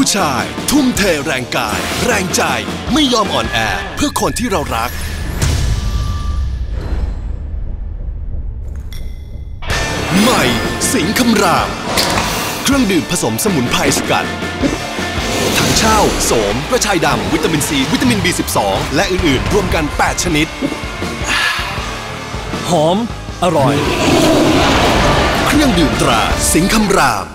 ผู้ชาย ทุ่มเทแรงกาย แรงใจไม่ยอมอ่อนแอ เพื่อคนที่เรารัก ใหม่ สิงห์คำราม เครื่องดื่มผสมสมุนไพรสกัดถังเช่า โสม กระชายดำ วิตามินซี วิตามิน B12 และอื่น ๆ รวมกัน 8 ชนิด หอม อร่อย เครื่องดื่มตราสิงห์คำราม